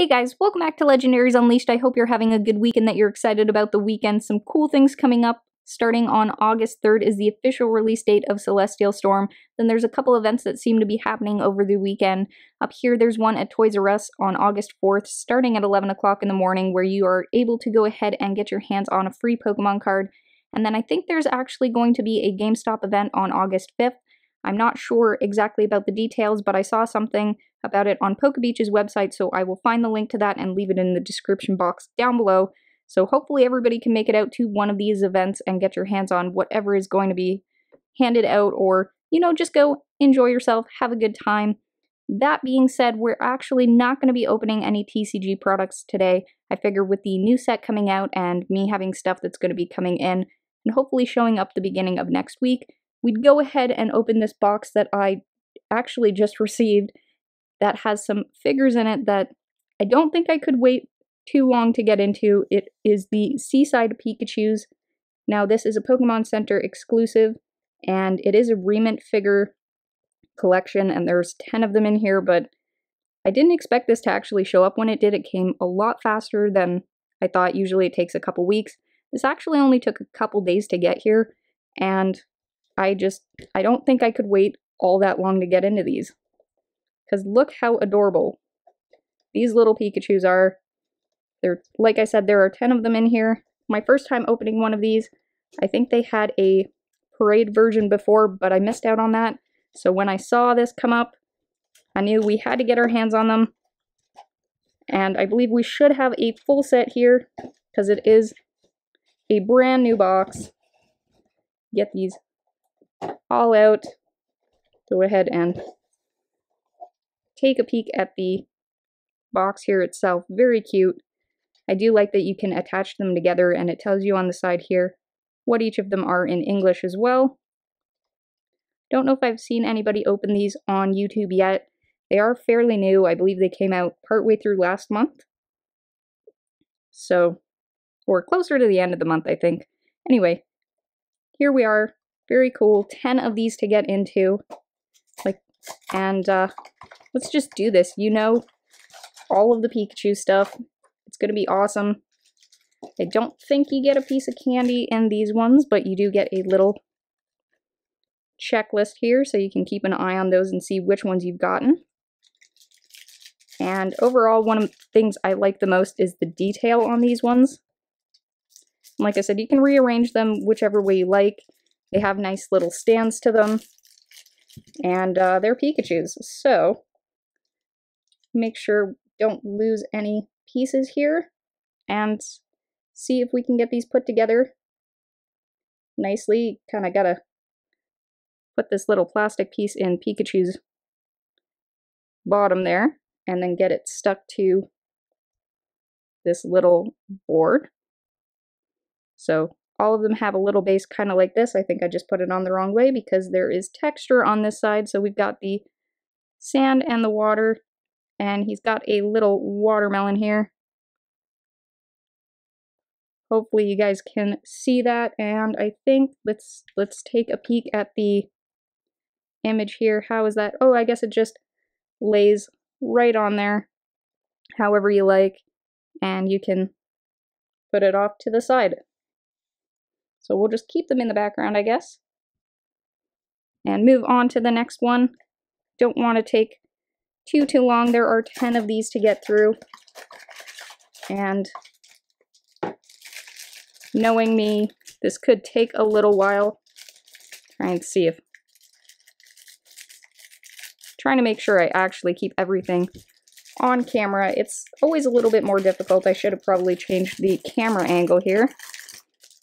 Hey guys, welcome back to Legendaries Unleashed. I hope you're having a good week and that you're excited about the weekend. Some cool things coming up. Starting on August 3rd is the official release date of Celestial Storm. Then there's a couple events that seem to be happening over the weekend. Up here, there's one at Toys R Us on August 4th, starting at 11 o'clock in the morning, where you are able to go ahead and get your hands on a free Pokemon card. And then I think there's actually going to be a GameStop event on August 5th. I'm not sure exactly about the details, but I saw something about it on PokeBeach's website, so I will find the link to that and leave it in the description box down below. So hopefully everybody can make it out to one of these events and get your hands on whatever is going to be handed out or, you know, just go enjoy yourself, have a good time. That being said, we're actually not going to be opening any TCG products today. I figure with the new set coming out and me having stuff that's going to be coming in and hopefully showing up the beginning of next week, we'd go ahead and open this box that I actually just received that has some figures in it that I don't think I could wait too long to get into. It is the Seaside Pikachus. Now, this is a Pokemon Center exclusive, and it is a Re-Ment figure collection, and there's 10 of them in here, but I didn't expect this to actually show up when it did. It came a lot faster than I thought. Usually it takes a couple weeks. This actually only took a couple days to get here, and I just, I don't think I could wait all that long to get into these. Because look how adorable these little Pikachus are. They're, like I said, there are 10 of them in here. My first time opening one of these, I think they had a parade version before, but I missed out on that. So when I saw this come up, I knew we had to get our hands on them. And I believe we should have a full set here, because it is a brand new box. Get these all out. Go ahead and take a peek at the box here itself. Very cute. I do like that you can attach them together and it tells you on the side here what each of them are in English as well. Don't know if I've seen anybody open these on YouTube yet. They are fairly new. I believe they came out partway through last month. So, or closer to the end of the month, I think. Anyway, here we are. Very cool. 10 of these to get into. Like, and uh, let's just do this. You know all of the Pikachu stuff. It's going to be awesome. I don't think you get a piece of candy in these ones, but you do get a little checklist here so you can keep an eye on those and see which ones you've gotten. And overall, one of the things I like the most is the detail on these ones. Like I said, you can rearrange them whichever way you like. They have nice little stands to them. And uh, they're Pikachus. So, make sure don't lose any pieces here. And see if we can get these put together nicely. Kind of gotta put this little plastic piece in Pikachu's bottom there and then get it stuck to this little board. So all of them have a little base kind of like this. I think I just put it on the wrong way because there is texture on this side. So we've got the sand and the water and he's got a little watermelon here. Hopefully you guys can see that and I think let's let's take a peek at the image here. How is that? Oh, I guess it just lays right on there however you like and you can put it off to the side. So we'll just keep them in the background, I guess. And move on to the next one. Don't want to take too, too long. There are 10 of these to get through. And knowing me, this could take a little while. Try and see if... Trying to make sure I actually keep everything on camera. It's always a little bit more difficult. I should have probably changed the camera angle here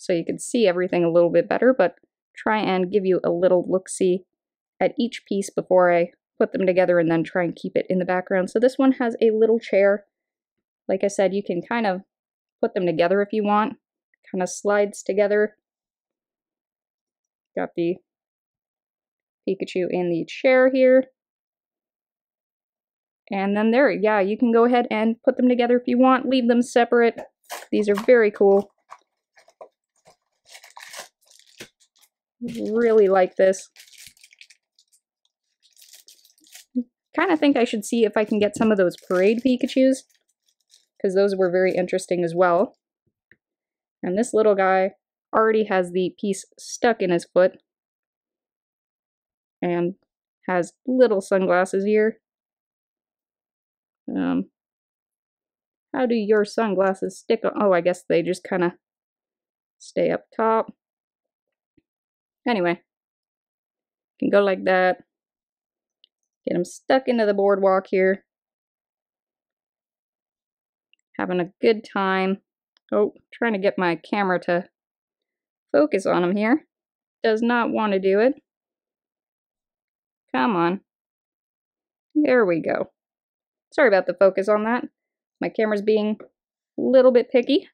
so you can see everything a little bit better, but try and give you a little look-see at each piece before I put them together and then try and keep it in the background. So this one has a little chair. Like I said, you can kind of put them together if you want. Kind of slides together. Got the Pikachu in the chair here. And then there, yeah, you can go ahead and put them together if you want. Leave them separate. These are very cool. Really like this. Kind of think I should see if I can get some of those Parade Pikachus. because those were very interesting as well. And this little guy already has the piece stuck in his foot and has little sunglasses here. Um, how do your sunglasses stick on? Oh, I guess they just kind of stay up top. Anyway, can go like that. Get them stuck into the boardwalk here. Having a good time. Oh, trying to get my camera to focus on him here. Does not want to do it. Come on. There we go. Sorry about the focus on that. My camera's being a little bit picky.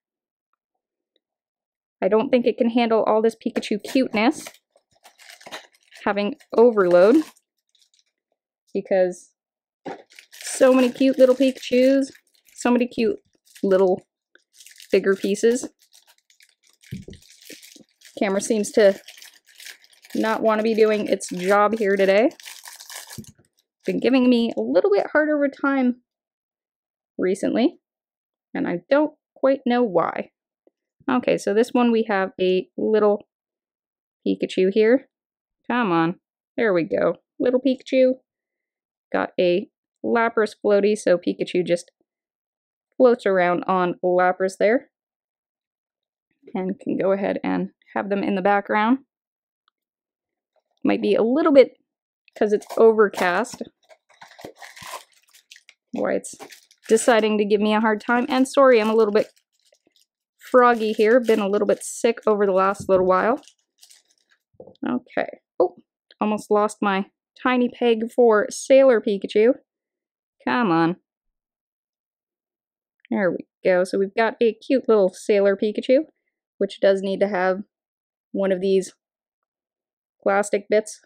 I don't think it can handle all this Pikachu cuteness. Having overload. Because so many cute little Pikachus. So many cute little bigger pieces. Camera seems to not want to be doing its job here today. Been giving me a little bit harder of a time recently, and I don't quite know why. Okay, so this one we have a little Pikachu here. Come on. There we go. Little Pikachu. Got a Lapras floaty, so Pikachu just floats around on Lapras there. And can go ahead and have them in the background. Might be a little bit, because it's overcast, why it's deciding to give me a hard time. And sorry, I'm a little bit froggy here. Been a little bit sick over the last little while. Okay. Oh, almost lost my tiny peg for Sailor Pikachu. Come on. There we go. So we've got a cute little Sailor Pikachu, which does need to have one of these plastic bits.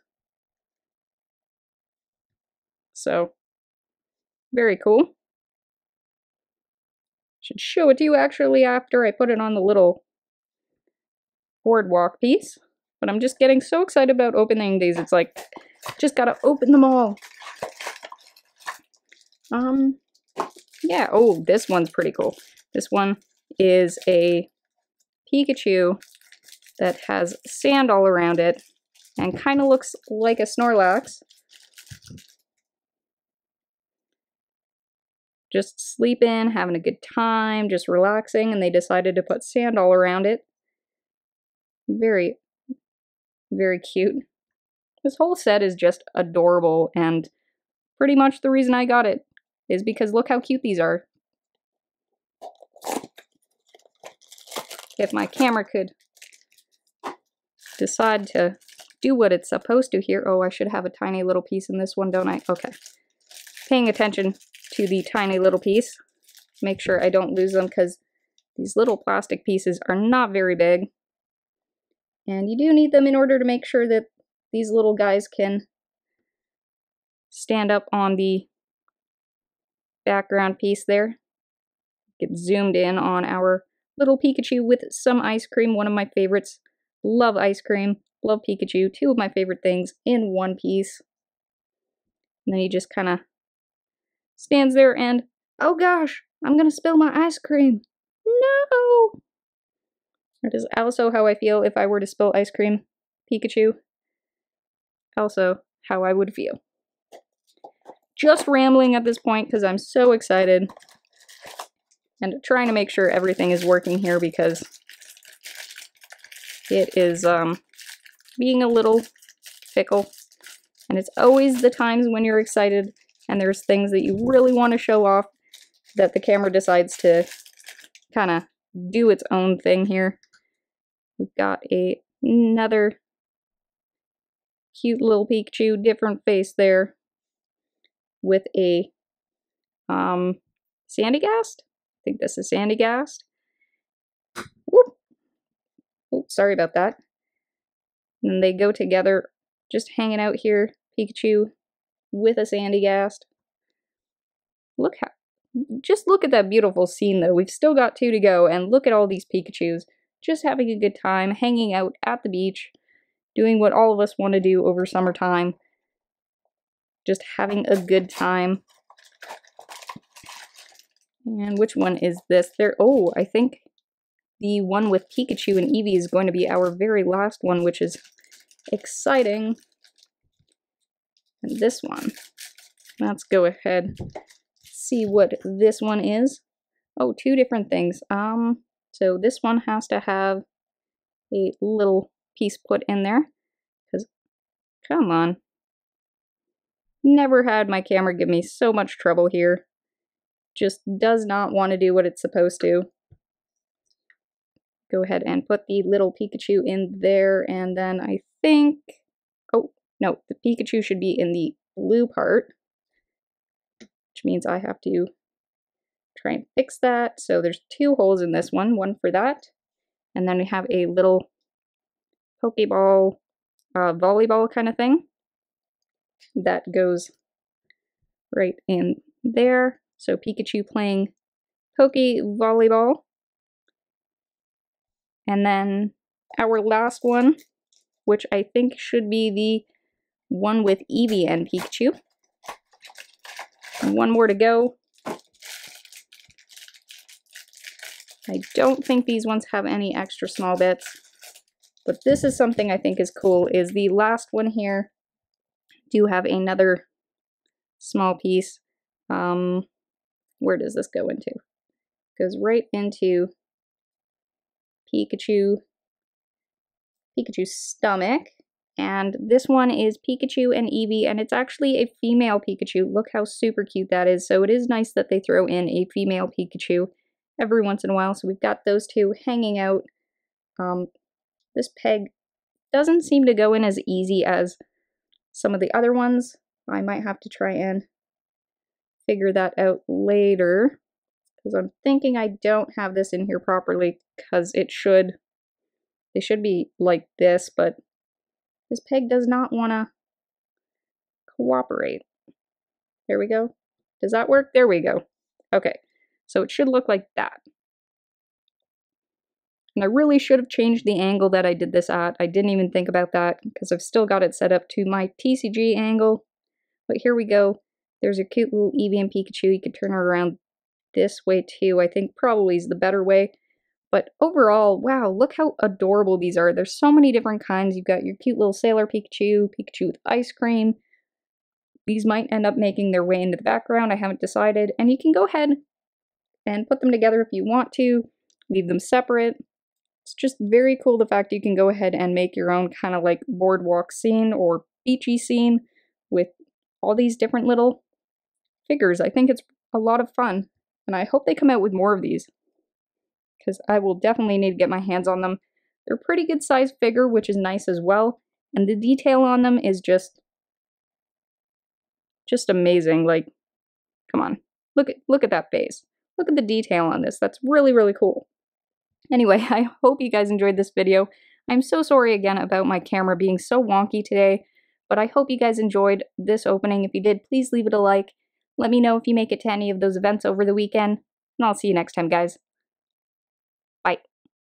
So, very cool. Should show it to you actually after I put it on the little boardwalk piece. But I'm just getting so excited about opening these. It's like, just gotta open them all. Um, yeah, oh, this one's pretty cool. This one is a Pikachu that has sand all around it and kind of looks like a Snorlax. Just sleeping, having a good time, just relaxing, and they decided to put sand all around it. Very, very cute. This whole set is just adorable, and pretty much the reason I got it is because look how cute these are. If my camera could decide to do what it's supposed to here. Oh, I should have a tiny little piece in this one, don't I? Okay. Paying attention to the tiny little piece. Make sure I don't lose them because these little plastic pieces are not very big. And you do need them in order to make sure that these little guys can stand up on the background piece there. Get zoomed in on our little Pikachu with some ice cream, one of my favorites. Love ice cream. Love Pikachu. Two of my favorite things in one piece. And then he just kind of stands there and, oh gosh, I'm to spill my ice cream. No! That is also how I feel if I were to spill ice cream. Pikachu. Also, how I would feel. Just rambling at this point because I'm so excited. And trying to make sure everything is working here because it is um, being a little fickle. And it's always the times when you're excited and there's things that you really want to show off that the camera decides to kind of do its own thing here. We've got a, another cute little Pikachu, different face there with a um, Sandygast. I think this is Sandygast. Whoop. Oh, sorry about that. And they go together, just hanging out here, Pikachu with a Sandygast. Look how, just look at that beautiful scene though. We've still got two to go, and look at all these Pikachus just having a good time, hanging out at the beach, doing what all of us want to do over summertime. Just having a good time. And which one is this? There. Oh, I think the one with Pikachu and Eevee is going to be our very last one, which is exciting. And this one. Let's go ahead see what this one is. Oh, two different things. Um, so this one has to have a little piece put in there. Because, come on. Never had my camera give me so much trouble here. Just does not want to do what it's supposed to. Go ahead and put the little Pikachu in there, and then I think... Oh, no, the Pikachu should be in the blue part which means I have to try and fix that. So there's two holes in this one, one for that. And then we have a little Pokeball uh, volleyball kind of thing that goes right in there. So Pikachu playing Poke Volleyball. And then our last one, which I think should be the one with Eevee and Pikachu. One more to go. I don't think these ones have any extra small bits. But this is something I think is cool, is the last one here do have another small piece. Um, where does this go into? Goes right into Pikachu, Pikachu's stomach. And this one is Pikachu and Eevee, and it's actually a female Pikachu. Look how super cute that is. So it is nice that they throw in a female Pikachu every once in a while. So we've got those two hanging out. Um, this peg doesn't seem to go in as easy as some of the other ones. I might have to try and figure that out later because I'm thinking I don't have this in here properly because it should, they should be like this, but this peg does not want to cooperate. There we go. Does that work? There we go. Okay, so it should look like that. And I really should have changed the angle that I did this at. I didn't even think about that because I've still got it set up to my TCG angle. But here we go. There's a cute little Eevee and Pikachu. You could turn it around this way too. I think probably is the better way. But overall, wow, look how adorable these are. There's so many different kinds. You've got your cute little Sailor Pikachu, Pikachu with ice cream. These might end up making their way into the background. I haven't decided. And you can go ahead and put them together if you want to. Leave them separate. It's just very cool the fact you can go ahead and make your own kind of like boardwalk scene or beachy scene with all these different little figures. I think it's a lot of fun. And I hope they come out with more of these because I will definitely need to get my hands on them. They're a pretty good size figure, which is nice as well. And the detail on them is just, just amazing. Like, come on, look at, look at that face. Look at the detail on this. That's really, really cool. Anyway, I hope you guys enjoyed this video. I'm so sorry again about my camera being so wonky today, but I hope you guys enjoyed this opening. If you did, please leave it a like. Let me know if you make it to any of those events over the weekend, and I'll see you next time, guys.